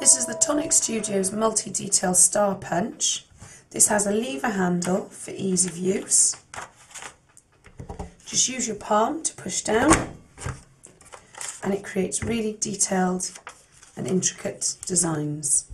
This is the Tonic Studios multi-detail star punch. This has a lever handle for ease of use. Just use your palm to push down and it creates really detailed and intricate designs.